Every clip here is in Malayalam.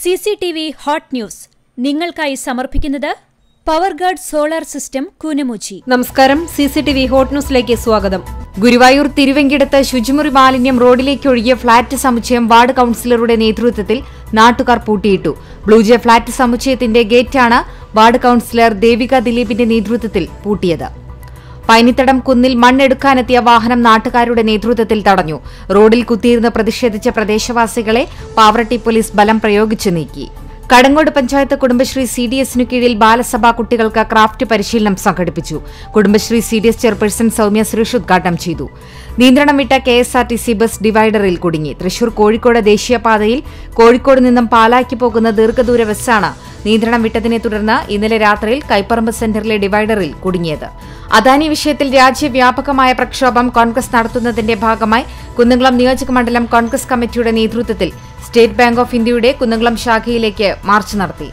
C C T V hot news. നിങ്ങൾക്കായി സമർപ്പിക്കുന്നത് power guard solar system Koonamoochi. നമസ്കാരം. C C T V hot ന്യൂസിലേക്ക് സ്വാഗതം. ഗുരുവായൂർ തിരുവെങ്കിടത്ത് ശുചിമുറി മാലിന്യം റോഡിലേക്ക് ഒഴുകിയ ഫ്ളാറ്റ് സമുച്ചയം വാർഡ് കൌൺസിലറുടെ നേതൃത്വത്തിൽ നാട്ടുകാർ പൂട്ടിയിട്ടു. ബ്ലൂജെ ഫ്ളാറ്റ് സമുച്ചയത്തിന്റെ ഗേറ്റാണ് വാർഡ് കൌൺസിലർ ദേവിക ദിലീപിന്റെ നേതൃത്വത്തിൽ പൂട്ടിയത്. പൈനിത്തടം കുന്നിൽ മണ്ണെടുക്കാനെത്തിയ വാഹനം നാട്ടുകാരുടെ നേതൃത്വത്തിൽ തടഞ്ഞു. റോഡിൽ കുത്തിയിരുന്ന് പ്രതിഷേധിച്ച പ്രദേശവാസികളെ പാവറട്ടി പോലീസ് ബലം പ്രയോഗിച്ചു നീക്കി. കടങ്ങോട് പഞ്ചായത്ത് കുടുംബശ്രീ സി ഡി എസിനു കീഴിൽ ബാലസഭാ കുട്ടികൾക്ക് ക്രാഫ്റ്റ് പരിശീലനം സംഘടിപ്പിച്ചു. Kudumbashree C D S chairperson Soumya Suresh ഉദ്ഘാടനം ചെയ്തു. നിയന്ത്രണം വിട്ട K S R T C bus ഡിവൈഡറിൽ കുടുങ്ങി. തൃശൂർ കോഴിക്കോട് ദേശീയപാതയിൽ കോഴിക്കോട് നിന്നും പാലാക്കി പോകുന്ന ദീർഘദൂര ബസ്സാണ്. നിയന്ത്രണം വിട്ടതിനെ തുടർന്ന് ഇന്നലെ രാത്രിയിൽ കൈപ്പറമ്പ് സെന്ററിലെ ഡിവൈഡറിൽ കുടുങ്ങിയത്. അദാനി വിഷയത്തിൽ രാജ്യവ്യാപകമായ പ്രക്ഷോഭം കോൺഗ്രസ് നടത്തുന്നതിന്റെ ഭാഗമായി കുന്നംകുളം നിയോജക മണ്ഡലം കോൺഗ്രസ് കമ്മിറ്റിയുടെ നേതൃത്വത്തിൽ സ്റ്റേറ്റ് ബാങ്ക് ഓഫ് ഇന്ത്യയുടെ കുന്നംകുളം ശാഖയിലേക്ക് മാർച്ച് നടത്തി.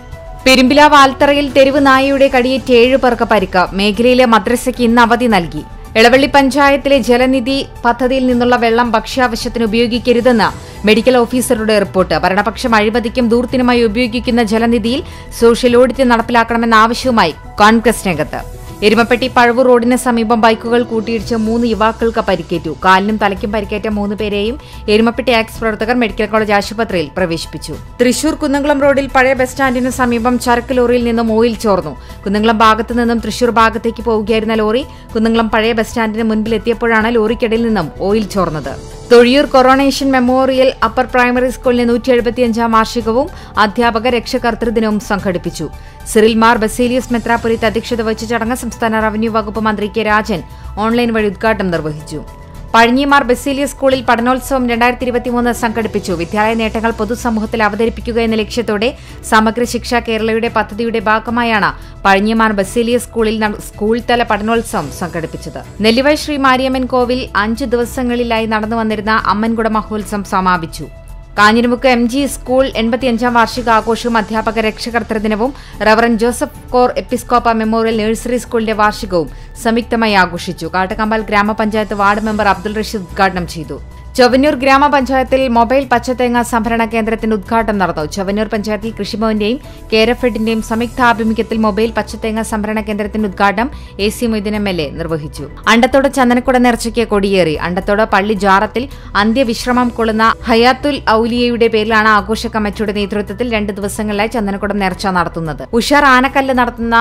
പെരുമ്പില വാൽത്തറയിൽ തെരുവ് നായയുടെ കടിയേറ്റ് ഏഴ് പേർക്ക് പരിക്ക്. മേഖലയിലെ മദ്രസയ്ക്ക് ഇന്ന് അവധി നൽകി. എളവള്ളി പഞ്ചായത്തിലെ ജലനിധി പദ്ധതിയിൽ നിന്നുള്ള വെള്ളം ഭക്ഷ്യാവശ്യത്തിന് ഉപയോഗിക്കരുതെന്ന് മെഡിക്കൽ ഓഫീസറുടെ റിപ്പോർട്ട്. ഭരണപക്ഷം അഴിമതിക്കും ദൂർത്തിനുമായി ഉപയോഗിക്കുന്ന ജലനിധിയിൽ സോഷ്യൽ ഓഡിറ്റ് നടപ്പിലാക്കണമെന്ന ആവശ്യവുമായി കോൺഗ്രസ് രംഗത്ത്. എരുമപ്പെട്ടി പഴവൂർ റോഡിന് സമീപം ബൈക്കുകൾ കൂട്ടിയിടിച്ച് മൂന്ന് യുവാക്കൾക്ക് പരിക്കേറ്റു. കാലിനും തലയ്ക്കും പരിക്കേറ്റ മൂന്ന് പേരെയും എരുമപ്പെട്ടി ആക്സ് പ്രവർത്തകർ മെഡിക്കൽ കോളേജ് ആശുപത്രിയിൽ പ്രവേശിപ്പിച്ചു. തൃശൂർ കുന്നംകുളം റോഡിൽ പഴയ ബസ് സ്റ്റാൻഡിന് സമീപം ചരക്ക് ലോറിയിൽ നിന്നും ഓയിൽ ചോർന്നു. കുന്നംകുളം ഭാഗത്തു നിന്നും തൃശൂർ ഭാഗത്തേക്ക് പോവുകയായിരുന്ന ലോറി കുന്നംകുളം പഴയ ബസ് സ്റ്റാൻഡിന് മുൻപിൽ എത്തിയപ്പോഴാണ് ലോറിക്കിടയിൽ നിന്നും oil ചോർന്നത്. Thozhiyur coronation memorial upper primary സ്കൂളിന്റെ നൂറ്റി എഴുപത്തിയഞ്ചാം വാർഷികവും അധ്യാപക രക്ഷകർത്തൃദിനവും സംഘടിപ്പിച്ചു. സിറിൽമാർ ബസേലിയസ് മെത്രാപൊലിത്ത് അധ്യക്ഷത വഹിച്ച ചടങ്ങ് സംസ്ഥാന റവന്യൂ വകുപ്പ് മന്ത്രി കെ രാജൻ ഓൺലൈൻ വഴി ഉദ്ഘാടനം നിർവഹിച്ചു. പഴഞ്ഞിമാർ ബസീലിയ സ്കൂളിൽ പഠനോത്സവം രണ്ടായിരത്തി ഇരുപത്തിമൂന്ന് സംഘടിപ്പിച്ചു. വിദ്യാലയ നേട്ടങ്ങൾ പൊതുസമൂഹത്തിൽ അവതരിപ്പിക്കുക എന്ന ലക്ഷ്യത്തോടെ സമഗ്ര ശിക്ഷ കേരളയുടെ പദ്ധതിയുടെ ഭാഗമായാണ് പഴഞ്ഞിമാർ ബസീലിയ സ്കൂളിൽ സ്കൂൾ തല പഠനോത്സവം സംഘടിപ്പിച്ചത്. നെല്ലിവൈ ശ്രീ മാരിയമ്മൻ കോവിൽ അഞ്ച് ദിവസങ്ങളിലായി നടന്നു വന്നിരുന്ന അമ്മൻകുട മഹോത്സവം സമാപിച്ചു. കാഞ്ഞിരമുക്ക് എം ജി സ്കൂൾ എൺപത്തിയഞ്ചാം വാർഷികാഘോഷവും അധ്യാപക രക്ഷകർത്തൃ ദിനവും reverend Joseph cor episcopa memorial nursery സ്കൂളിന്റെ വാർഷികവും സംയുക്തമായി ആഘോഷിച്ചു. കാട്ടക്കമ്പാൽ ഗ്രാമപഞ്ചായത്ത് വാർഡ് മെമ്പർ അബ്ദുൾ റഷീദ് ഉദ്ഘാടനം ചെയ്തു. ചൊവ്വന്നൂർ ഗ്രാമപഞ്ചായത്തിൽ മൊബൈൽ പച്ചത്തേങ്ങ സംഭരണ കേന്ദ്രത്തിന്റെ ഉദ്ഘാടനം നടന്നു. ചൊവ്വന്നൂർ പഞ്ചായത്തിൽ കൃഷിഭവന്റെയും കേരഫെഡിന്റെയും സംയുക്താഭിമുഖ്യത്തിൽ മൊബൈൽ പച്ചത്തേങ്ങ സംഭരണ കേന്ദ്രത്തിന്റെ ഉദ്ഘാടനം A C Moideen M L A നിർവഹിച്ചു. അണ്ടത്തോട് ചന്ദനക്കുട നേർച്ചയ്ക്ക് കൊടിയേറി. അണ്ടത്തോട് പള്ളി ജാറത്തിൽ അന്ത്യവിശ്രമം കൊള്ളുന്ന ഹയാത്തുൽ ഔലിയയുടെ പേരിലാണ് ആഘോഷ കമ്മിറ്റിയുടെ നേതൃത്വത്തിൽ രണ്ട് ദിവസങ്ങളിലായി ചന്ദനക്കുട നേർച്ച നടത്തുന്നത്. ഉഷാർ ആനക്കല്ല് നടത്തുന്ന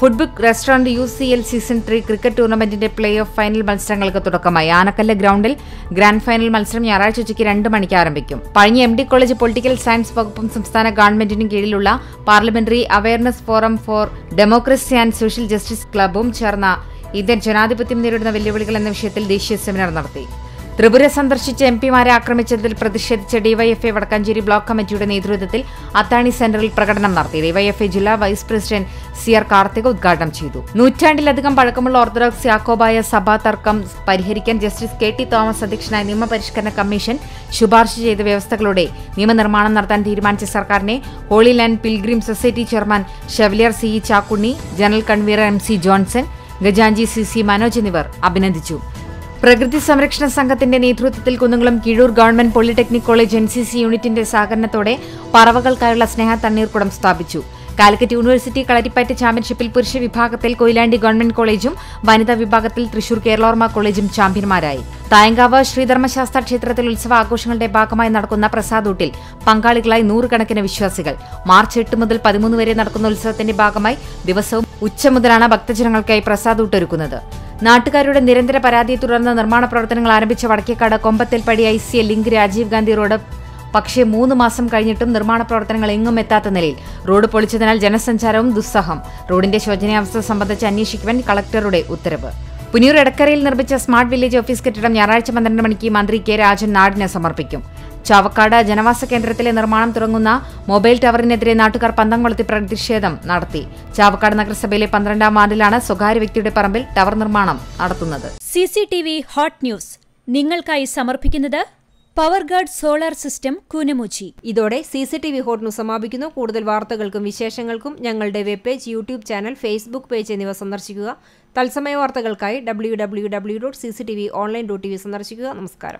Foodbook restaurant U C L season three cricket ടൂർണമെന്റിന്റെ play off final മത്സരങ്ങൾക്ക് തുടക്കമായി. ആനക്കല്ല് ഗ്രൗണ്ടിൽ ഗ്രാൻഡ് ഫൈനൽ മത്സരം ഞായറാഴ്ച ഉച്ചയ്ക്ക് രണ്ട് മണിക്ക് ആരംഭിക്കും. Pazhanji M D college political science വകുപ്പും സംസ്ഥാന ഗവൺമെന്റിനും കീഴിലുള്ള parliamentary awareness forum for democracy and social justice ക്ലബും ചേർന്ന ഇന്ത്യൻ ജനാധിപത്യം നേരിടുന്ന വെല്ലുവിളികൾ എന്ന വിഷയത്തിൽ ദേശീയ സെമിനാർ നടത്തി. ത്രിപുര സന്ദർശിച്ച എം പിമാരെ ആക്രമിച്ചതിൽ പ്രതിഷേധിച്ച ഡിവൈഎഫ്ഐ വടക്കാഞ്ചേരി ബ്ലോക്ക് കമ്മിറ്റിയുടെ നേതൃത്വത്തിൽ അത്താണി സെന്ററിൽ പ്രകടനം നടത്തി. ഡിവൈഎഫ്ഐ ജില്ലാ vice president C R Karthika ഉദ്ഘാടനം ചെയ്തു. നൂറ്റാണ്ടിലധികം പഴക്കമുള്ള ഓർത്തഡോക്സ് യാക്കോബായ സഭാ തർക്കം പരിഹരിക്കാൻ ജസ്റ്റിസ് കെ ടി തോമസ് അധ്യക്ഷനായ നിയമപരിഷ്കരണ കമ്മീഷൻ ശുപാർശ ചെയ്ത വ്യവസ്ഥകളോടെ നിയമനിർമ്മാണം നടത്താൻ തീരുമാനിച്ച സർക്കാരിനെ holy land pilgrim society chairman chevalier C E Chakkunni general convener M C Johnson ഗജാഞ്ചി C C Manoj എന്നിവർ അഭിനന്ദിച്ചു. പ്രകൃതി സംരക്ഷണ സംഘത്തിന്റെ നേതൃത്വത്തിൽ Kunnamkulam Kizhur government polytechnic college N C C യൂണിറ്റിന്റെ സഹകരണത്തോടെ പറവകൾക്കായുള്ള സ്നേഹ തണ്ണീർക്കുടം സ്ഥാപിച്ചു. കാലിക്കറ്റ് യൂണിവേഴ്സിറ്റി കളരിപ്പയറ്റ് ചാമ്പ്യൻഷിപ്പിൽ പുരുഷ വിഭാഗത്തിൽ കൊയിലാണ്ടി ഗവൺമെന്റ് കോളേജും വനിതാ വിഭാഗത്തിൽ തൃശൂർ കേരളോർമ കോളേജും ചാമ്പ്യന്മാരായി. തായങ്കാവ് ശ്രീധർമ്മശാസ്ത്ര ക്ഷേത്രത്തിൽ ഉത്സവ ആഘോഷങ്ങളുടെ ഭാഗമായി നടക്കുന്ന പ്രസാദൂട്ടിൽ പങ്കാളികളായി നൂറുകണക്കിന് വിശ്വാസികൾ. മാർച്ച് എട്ട് മുതൽ പതിമൂന്ന് വരെ നടക്കുന്ന ഉത്സവത്തിന്റെ ഭാഗമായി ദിവസവും ഉച്ച മുതലാണ് ഭക്തജനങ്ങൾക്കായി പ്രസാദൂട്ടൊരുക്കുന്നത് നാട്ടുകാരുടെ നിരന്തര പരാതിയെ തുടർന്ന് നിർമ്മാണ പ്രവർത്തനങ്ങൾ ആരംഭിച്ച Vadakkekad Kombathelpadi I C L link Rajiv Gandhi road. പക്ഷേ മൂന്ന് മാസം കഴിഞ്ഞിട്ടും നിർമ്മാണ പ്രവർത്തനങ്ങൾ എങ്ങും എത്താത്ത നിലയിൽ റോഡ് പൊളിച്ചതിനാൽ ജനസഞ്ചാരവും ദുസ്സഹം. റോഡിന്റെ ശോചനീയാവസ്ഥ സംബന്ധിച്ച് അന്വേഷിക്കുവാൻ കളക്ടറുടെ ഉത്തരവ്. പുനിയൂർ എടക്കരയിൽ നിർമ്മിച്ച സ്മാർട്ട് വില്ലേജ് ഓഫീസ് കെട്ടിടം ഞായറാഴ്ച പന്ത്രണ്ട് മണിക്ക് മന്ത്രി കെ രാജൻ നാടിന് സമർപ്പിക്കും. ചാവക്കാട് ജനവാസ കേന്ദ്രത്തിലെ നിർമ്മാണം തുടങ്ങുന്ന മൊബൈൽ ടവറിനെതിരെ നാട്ടുകാർ പന്തം കൊളുത്തി പ്രതിഷേധം നടത്തി. ചാവക്കാട് നഗരസഭയിലെ പന്ത്രണ്ടാം വാർഡിലാണ് സ്വകാര്യ വ്യക്തിയുടെ പറമ്പിൽ ടവർ നിർമ്മാണം നടത്തുന്നത്. C C T V hot news. നിങ്ങൾക്കായി സമർപ്പിക്കുന്നത് power guard solar system Koonamuchi. ഇതോടെ C C T V hot news സമാപിക്കുന്നു. കൂടുതൽ വാർത്തകൾക്കും വിശേഷങ്ങൾക്കും ഞങ്ങളുടെ web page YouTube channel Facebook page എന്നിവ സന്ദർശിക്കുക. തത്സമയ വാർത്തകൾക്കായി W W W dot C C T V online dot T V സന്ദർശിക്കുക. നമസ്കാരം.